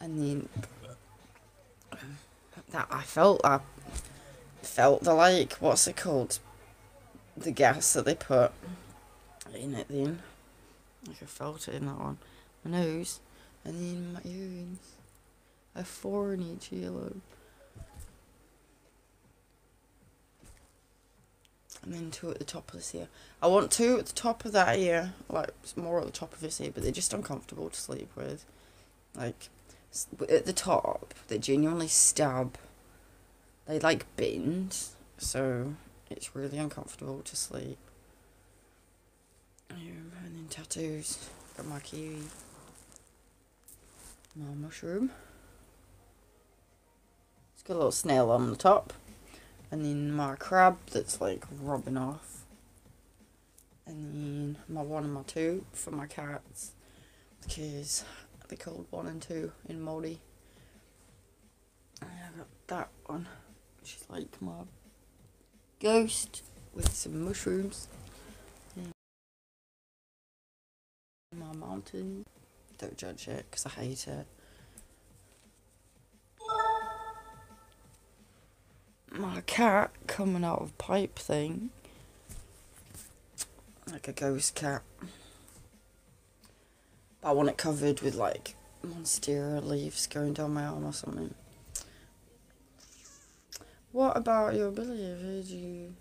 and then that I felt I felt the like what's it called? The gas that they put in it then like I felt it in that one. My nose and then my earrings. Have four in each earlobe and then two at the top of this ear. I want two at the top of that ear. Like more at the top of this ear but they're just uncomfortable to sleep with. Like at the top they genuinely stab. They like bend so it's really uncomfortable to sleep. Um, and then tattoos got my kiwi my mushroom. It's got a little snail on the top and then my crab that's like rubbing off. And then my one and my two for my cats because they called one and two in Moldy. And I got that one, which is like my ghost with some mushrooms. And my mountain. Don't judge it because I hate it. My cat coming out of pipe thing. Like a ghost cat. But I want it covered with like monstera leaves going down my arm or something. What about your ability? I've heard you.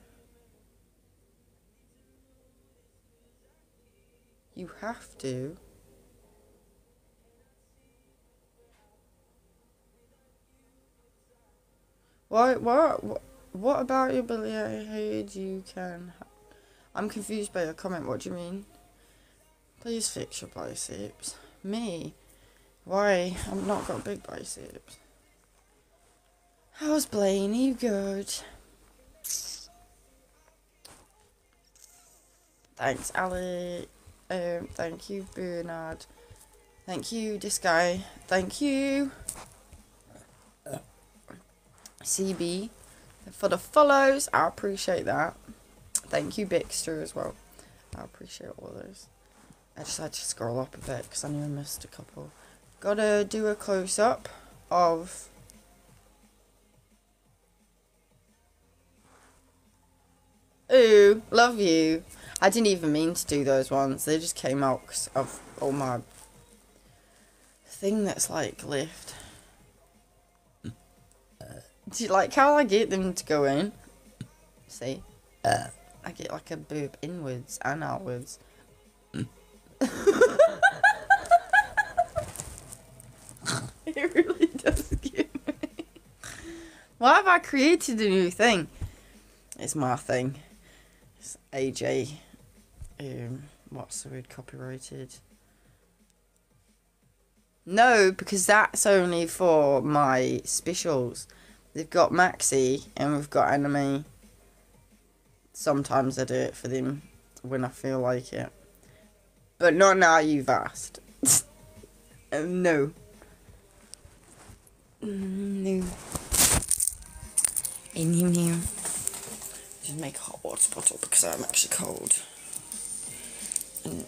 You have to. What? What? What, about your ability? I heard you can. I'm confused by your comment. What do you mean? Please fix your biceps. Me? Why? I've not got big biceps. How's Blaine? You good? Thanks, Ali. Um, thank you, Bernard. Thank you, this guy. Thank you. CB for the follows. I appreciate that. Thank you, Bixter, as well. I appreciate all those. I just had to scroll up a bit because I knew I missed a couple. Gotta do a close up of. Ooh, love you. I didn't even mean to do those ones. They just came out 'cause of all my thing that's like left. Do you like how I get them to go in? See? Uh. I get like a boob inwards and outwards. it really does get me. Why have I created a new thing? It's my thing. It's AJ. Um, what's the word? Copyrighted. No, because that's only for my specials. They've got Maxi and we've got Anime. Sometimes I do it for them when I feel like it. But not now you've asked. Uh, no. Mm, No. In here, here. Just make a hot water bottle because I'm actually cold. And.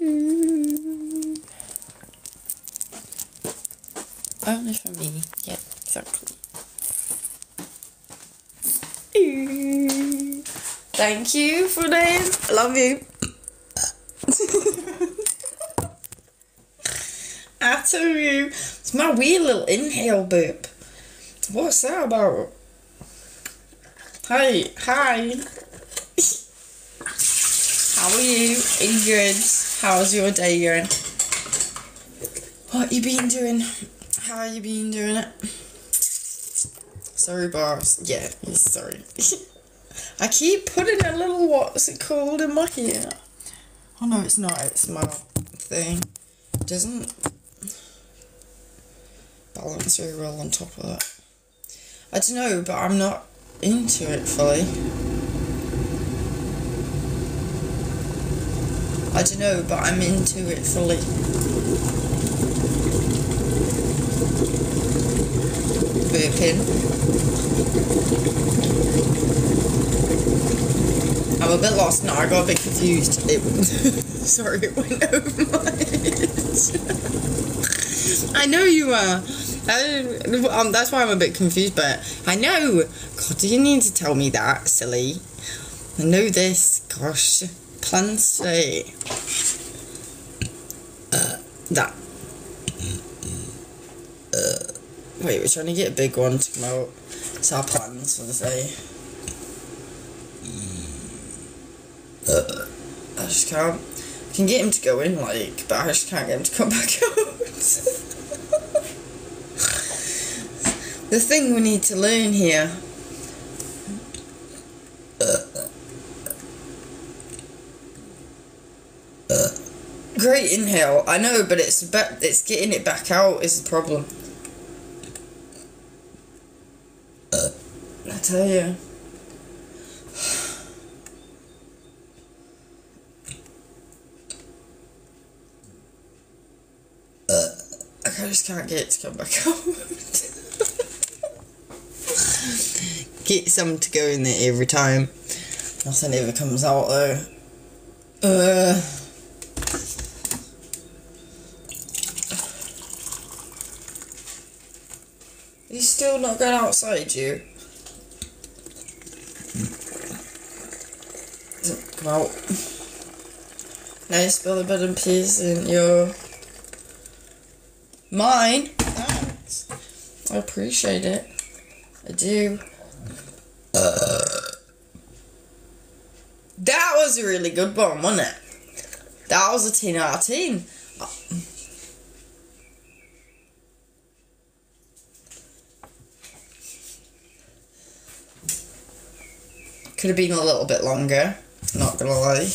Only for me. Yeah, exactly. Thank you for this. I love you. I tell you, it's my wee little inhale burp. What's that about? Hi, hi. How are you? Are you good? How's your day going? What you been doing? How you been doing it? Sorry, boss. Yeah, sorry. I keep putting a little what's it called in my ear. Oh no, it's not. It's my thing. It doesn't balance very well on top of that. I don't know, but I'm not into it fully. I don't know, but I'm into it fully. Burping. I a bit lost now. I got a bit confused. It, sorry, it went over my head. I know you are. Um, that's why I'm a bit confused, but I know. God, do you need to tell me that, silly? I know this. Gosh, Plancy. Uh, that. Uh, wait, we're trying to get a big one to come out. It's our plans for the day. Just can't. I can get him to go in, like, but I just can't get him to come back out. the thing we need to learn here. Great inhale, I know, but it's ba- it's getting it back out is the problem. I tell you. I just can't get it to come back out. get some to go in there every time. Nothing ever comes out though. Uh. He's still not going outside you. Come out. Nice belly button piece in your mine. Thanks. I appreciate it. I do. That was a really good one, wasn't it? That was a 10 out of 10. Could have been a little bit longer, not gonna lie.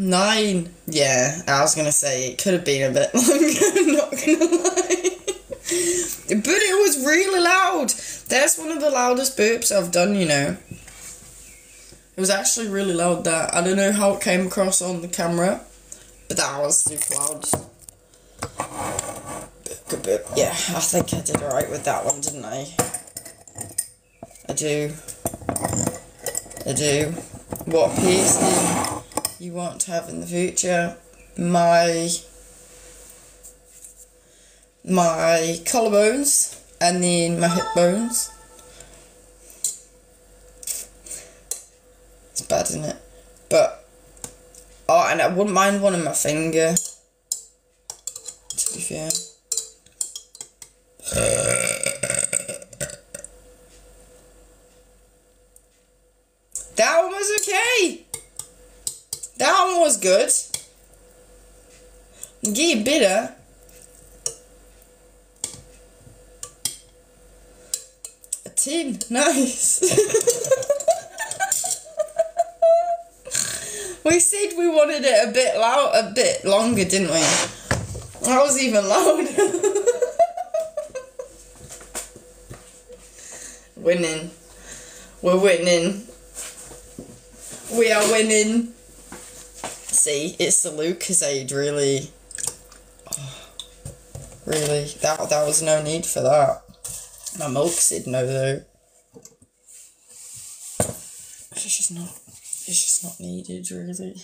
Nine. Yeah, I was gonna say it could have been a bit longer, not gonna lie. but it was really loud. That's one of the loudest burps I've done, you know. It was actually really loud that I don't know how it came across on the camera, but that was super loud. Yeah, I think I did alright with that one, didn't I? I do. I do. What piercing you want to have in the future? My my collarbones and then my hip bones. It's bad, isn't it? But oh, and I wouldn't mind one on my finger. To be fair. That one was okay. That one was good. Get bitter. A tin, nice. we said we wanted it a bit loud, a bit longer, didn't we? That was even loud. winning. We're winning. We are winning. See, it's the Lucozade, really. Oh, really, that that was no need for that. My milk said no though. It's just not. It's just not needed, really.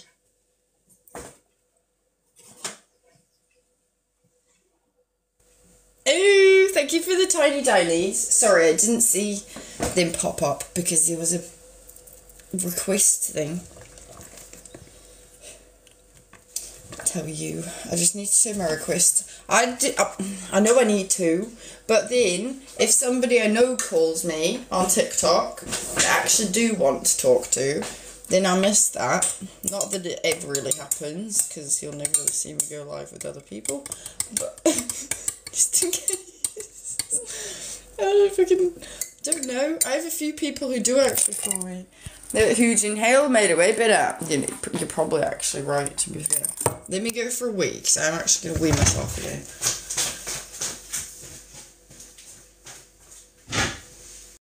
Oh, thank you for the tiny tinies. Sorry, I didn't see them pop up because there was a request thing. Tell you, I just need to say my request. I did, I, oh, I know I need to, but then if somebody I know calls me on TikTok, I actually do want to talk to, then I miss that. Not that it ever really happens, because you'll never really see me go live with other people, but just in case. I don't don't know. I have a few people who do actually call me. The huge inhale made it way better. You know, you're probably actually right, to be fair. Let me go for a week, so I'm actually going to weigh myself again.